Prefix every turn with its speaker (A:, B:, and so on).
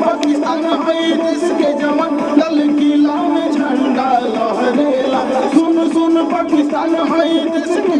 A: पाकिस्तान है जिसके के जवान लाल किला में झंडा लहरेला। सुन सुन, पाकिस्तान है जिसके के